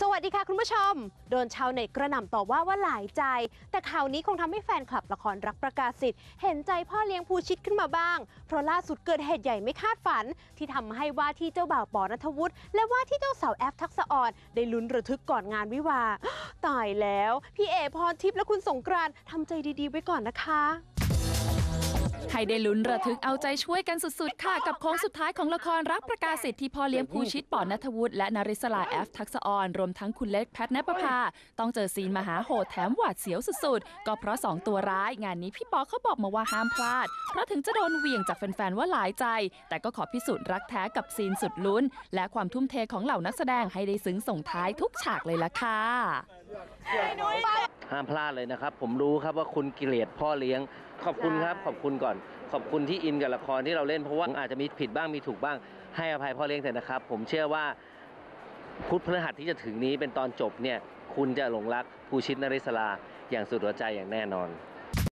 สวัสดีค่ะคุณผู้ชม โดนชาวเน็ตกระหน่ำต่อว่าว่าหลายใจ แต่ข่าวนี้คงทำให้แฟนคลับละครรักประกาศสิทธิ์เห็นใจพ่อเลี้ยงภูชิตขึ้นมาบ้าง เพราะล่าสุดเกิดเหตุใหญ่ไม่คาดฝัน ที่ทำให้ว่าที่เจ้าบ่าวปอนัทวุฒิและว่าที่เจ้าสาวแอฟทักษอ่อน ได้ลุ้นระทึกก่อนงานวิวา ตายแล้ว พี่เอพรทิพย์และคุณสงกรานต์ทำใจดีๆไว้ก่อนนะคะ ให้ได้ลุ้นระทึกเอาใจช่วยกันสุดๆ ค่ะ กับโค้งสุดท้ายของละครรักประกาศสิทธิ์ที่พ่อเลี้ยงภูชิตปอนัทวุฒิและนาริศลาแอฟทักษออน รวมทั้งคุณเล็กแพทนปภา ต้องเจอซีนมหาโหดแถมหวาดเสียวสุดๆ ก็เพราะ 2 ตัวร้าย งานนี้พี่ปอเขาบอกมาว่าห้ามพลาด เพราะถึงจะโดนเหวี่ยงจากแฟนๆว่าหลายใจ แต่ก็ขอพิสูจน์รักแท้กับซีนสุดลุ้น และความทุ่มเทของเหล่านักแสดงให้ได้ซึ้งส่งท้ายทุกฉากเลยล่ะค่ะ ห้ามพลาดเลยนะครับ ผมรู้ครับว่าคุณเกลียดพ่อเลี้ยง ขอบคุณครับขอบคุณก่อน ขอบคุณที่อินกับละครที่เราเล่นเพราะว่าอาจจะมีผิดบ้างมีถูกบ้าง ให้อภัยพ่อเลี้ยงเถอะนะครับ ผมเชื่อว่าพุธพฤหัสที่จะถึงนี้เป็นตอนจบเนี่ยคุณจะหลงรักภูชิตนริศลาอย่างสุดหัวใจอย่างแน่นอน